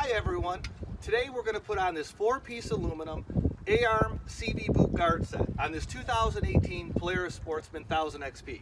Hi everyone. Today we're going to put on this four-piece aluminum A-arm CV boot guard set on this 2018 Polaris Sportsman 1000 XP.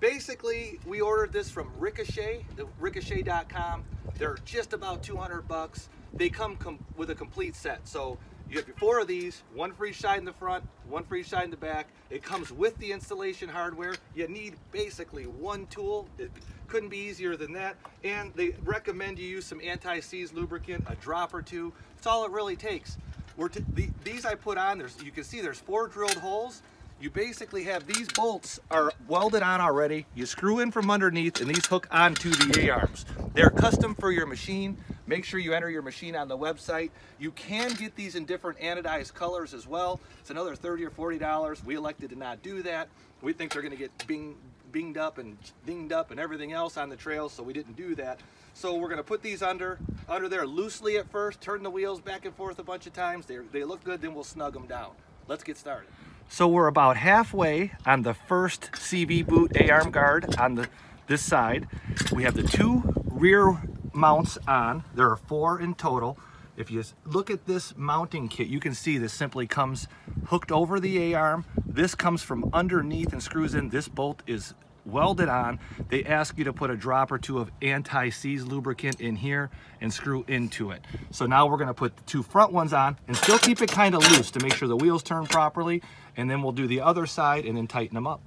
Basically, we ordered this from Ricochet, the ricochet.com. They're just about 200 bucks. They come com with a complete set. So you have your four of these, one for each side in the front, one for each side in the back. It comes with the installation hardware. You need basically one tool. It couldn't be easier than that. And they recommend you use some anti-seize lubricant, a drop or two. That's all it really takes. We're the, these I put on, there's, you can see there's four drilled holes. You basically have these bolts are welded on already. You screw in from underneath and these hook onto the A-arms. They're custom for your machine. Make sure you enter your machine on the website. You can get these in different anodized colors as well. It's another 30 or $40. We elected to not do that. We think they're gonna get bing, binged up and dinged up and everything else on the trail, so we didn't do that. So we're gonna put these under under there loosely at first, turn the wheels back and forth a bunch of times. They, they look good, then we'll snug them down. Let's get started. So we're about halfway on the first CV boot A-arm guard on the this side. We have the two rear mounts on. There are four in total. If you look at this mounting kit, you can see this simply comes hooked over the A-arm. This comes from underneath and screws in. This bolt is welded on. They ask you to put a drop or two of anti-seize lubricant in here and screw into it. So now we're gonna put the two front ones on and still keep it kind of loose to make sure the wheels turn properly. And then we'll do the other side and then tighten them up.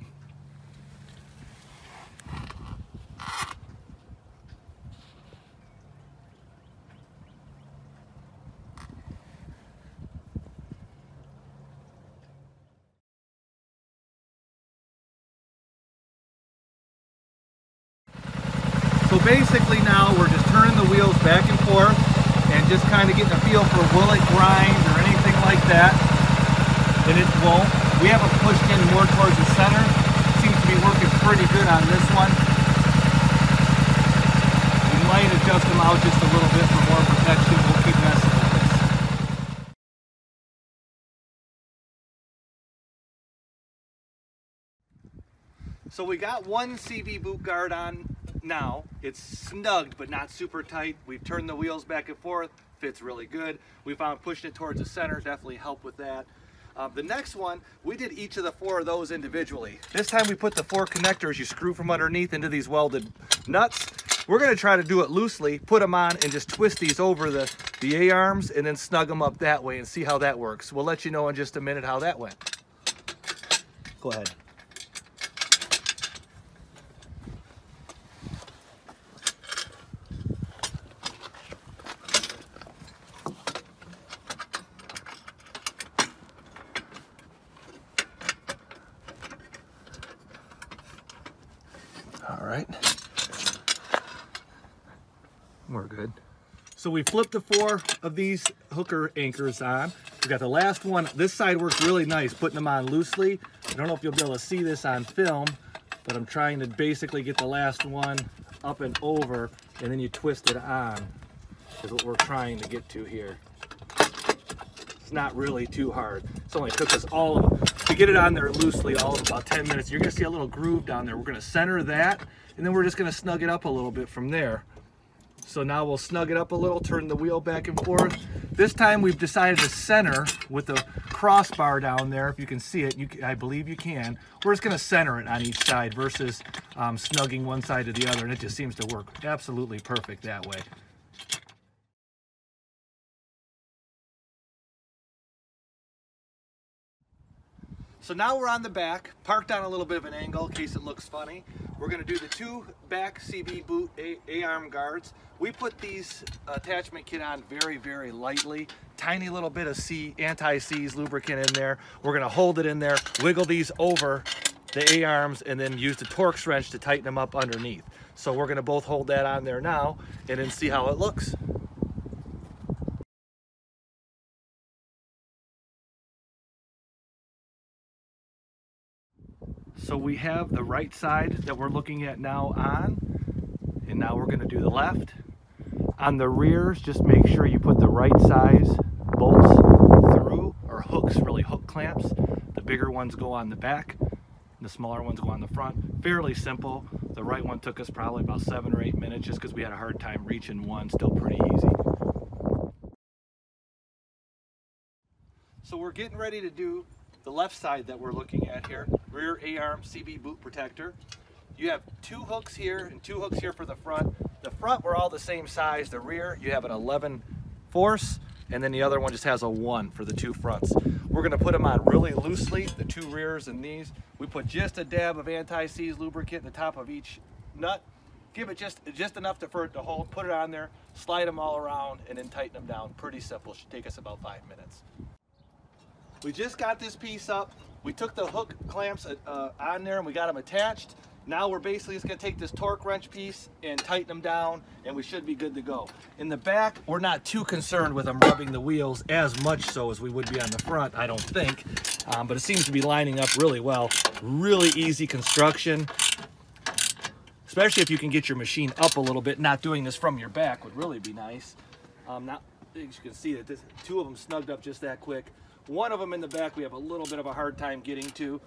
Basically now we're just turning the wheels back and forth and just kind of getting a feel for will it grind or anything like that. And it won't. We haven't pushed in more towards the center. Seems to be working pretty good on this one. We might adjust them out just a little bit for more protection. We'll keep messing with this. So we got one CV boot guard on now. It's snugged, but not super tight. We've turned the wheels back and forth, fits really good. We found pushing it towards the center definitely helped with that. Um, the next one, we did each of the four of those individually. This time we put the four connectors you screw from underneath into these welded nuts. We're gonna try to do it loosely, put them on and just twist these over the, the A-arms and then snug them up that way and see how that works. We'll let you know in just a minute how that went. Go ahead. All right. We're good. So we flipped the four of these hooker anchors on. We got the last one. This side works really nice, putting them on loosely. I don't know if you'll be able to see this on film, but I'm trying to basically get the last one up and over, and then you twist it on, is what we're trying to get to here. It's not really too hard. It's only took us all of, to get it on there loosely, all of about 10 minutes. You're gonna see a little groove down there. We're gonna center that, and then we're just gonna snug it up a little bit from there. So now we'll snug it up a little, turn the wheel back and forth. This time we've decided to center with the crossbar down there. If you can see it, you, I believe you can. We're just gonna center it on each side versus um, snugging one side to the other, and it just seems to work absolutely perfect that way. So now we're on the back, parked on a little bit of an angle in case it looks funny. We're gonna do the two back CV boot A-arm guards. We put these attachment kit on very, very lightly. Tiny little bit of C anti-seize lubricant in there. We're gonna hold it in there, wiggle these over the A-arms, and then use the Torx wrench to tighten them up underneath. So we're gonna both hold that on there now and then see how it looks. So we have the right side that we're looking at now on, and now we're gonna do the left. On the rears, just make sure you put the right size bolts through, or hooks, really hook clamps. The bigger ones go on the back, the smaller ones go on the front. Fairly simple. The right one took us probably about seven or eight minutes just because we had a hard time reaching one, still pretty easy. So we're getting ready to do the left side that we're looking at here, rear A-arm CV boot protector. You have two hooks here and two hooks here for the front. The front were all the same size. The rear, you have an 11 force, and then the other one just has a one for the two fronts. We're gonna put them on really loosely, the two rears and these. We put just a dab of anti-seize lubricant in the top of each nut. Give it just, just enough to, for it to hold, put it on there, slide them all around, and then tighten them down. Pretty simple, should take us about five minutes. We just got this piece up. We took the hook clamps uh, on there and we got them attached. Now we're basically just gonna take this Torx wrench piece and tighten them down and we should be good to go. In the back, we're not too concerned with them rubbing the wheels as much so as we would be on the front, I don't think. Um, but it seems to be lining up really well. Really easy construction. Especially if you can get your machine up a little bit. Not doing this from your back would really be nice. Um, now, as you can see, that this, two of them snugged up just that quick. One of them in the back we have a little bit of a hard time getting to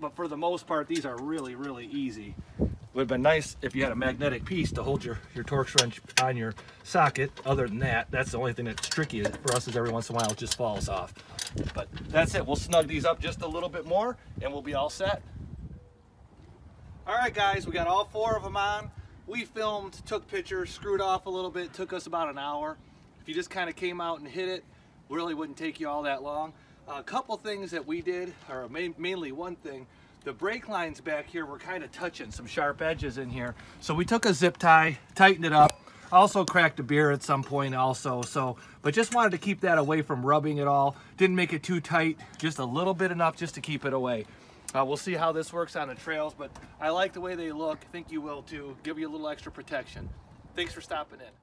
but for the most part, these are really, really easy. Would have been nice if you had a magnetic piece to hold your, your Torx wrench on your socket. Other than that, that's the only thing that's tricky for us is every once in a while it just falls off. But that's it. We'll snug these up just a little bit more and we'll be all set. All right, guys, we got all four of them on. We filmed, took pictures, screwed off a little bit. took us about an hour. If you just kind of came out and hit it, really wouldn't take you all that long. A couple things that we did, or mainly one thing, the brake lines back here were kind of touching some sharp edges in here. So we took a zip tie, tightened it up, also cracked a beer at some point also. So, but just wanted to keep that away from rubbing it all. Didn't make it too tight, just a little bit enough just to keep it away. Uh, we'll see how this works on the trails, but I like the way they look. I think you will too. Give you a little extra protection. Thanks for stopping in.